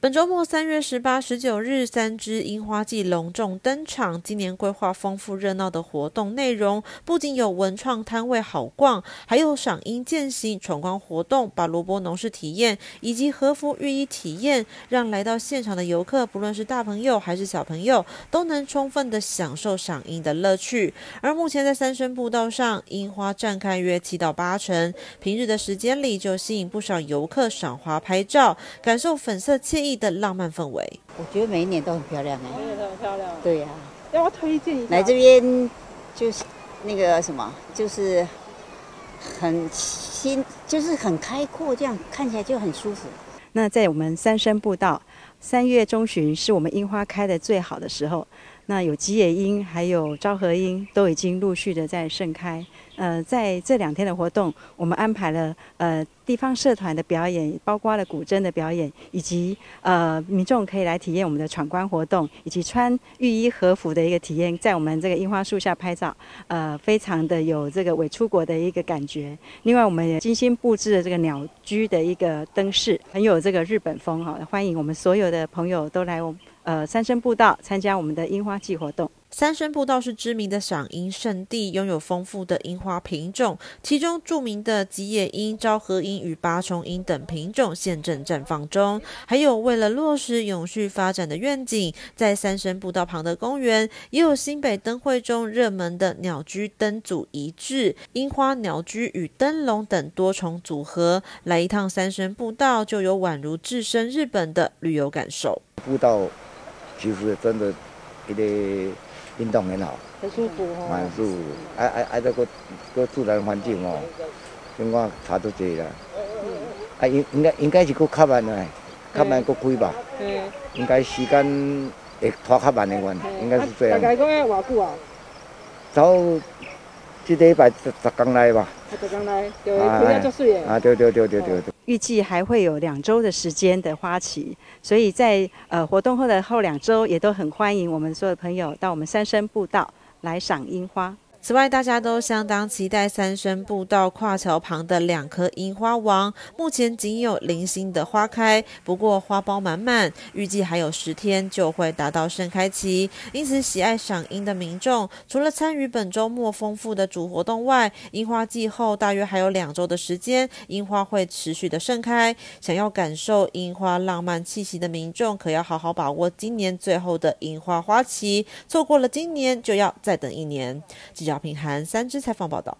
本周末三月十八、十九日，三支樱花季隆重登场。今年规划丰富热闹的活动内容，不仅有文创摊位好逛，还有赏樱践行闯关活动、把萝卜农事体验以及和服浴衣体验，让来到现场的游客，不论是大朋友还是小朋友，都能充分的享受赏樱的乐趣。而目前在三生步道上，樱花绽开约七到八成，平日的时间里就吸引不少游客赏花拍照，感受粉色惬意。的浪漫氛围，我觉得每一年都很漂亮哎，每年都很漂亮。对呀，要不要推荐一下？来这边就是那个什么，就是很新，就是很开阔，这样看起来就很舒服。那在我们三生步道，三月中旬是我们樱花开的最好的时候。那有吉野樱，还有昭和樱，都已经陆续的在盛开。呃，在这两天的活动，我们安排了呃地方社团的表演，包括了古筝的表演，以及呃民众可以来体验我们的闯关活动，以及穿浴衣和服的一个体验，在我们这个樱花树下拍照，呃，非常的有这个伪出国的一个感觉。另外，我们也精心布置了这个鸟居的一个灯饰，很有这个日本风哈，欢迎我们所有的朋友都来我们。呃，三生步道参加我们的樱花季活动。三生步道是知名的赏樱圣地，拥有丰富的樱花品种，其中著名的吉野樱、昭和樱与八重樱等品种现正绽放中。还有为了落实永续发展的愿景，在三生步道旁的公园，也有新北灯会中热门的鸟居灯组一致，樱花鸟居与灯笼等多重组合。来一趟三生步道，就有宛如置身日本的旅游感受。步道。其实真的，一个运动很好，很舒服哦，蛮舒服。爱爱爱这个个自然环境哦，情况差都济啦。啊，应应该应该是够较慢的，较慢够开吧。嗯。应该时间会拖较慢的款，应该是这样。大概讲要偌久啊？走。这礼拜十十吧，十。啊，对对对对对对。预计还会有两周的时间的花期，所以在呃活动后的后两周，也都很欢迎我们所有的朋友到我们三生步道来赏樱花。此外，大家都相当期待三生步道跨桥旁的两棵樱花王，目前仅有零星的花开，不过花苞满满，预计还有十天就会达到盛开期。因此，喜爱赏樱的民众，除了参与本周末丰富的主活动外，樱花季后大约还有两周的时间，樱花会持续的盛开。想要感受樱花浪漫气息的民众，可要好好把握今年最后的樱花花期，错过了今年就要再等一年。小平含三支采访报道。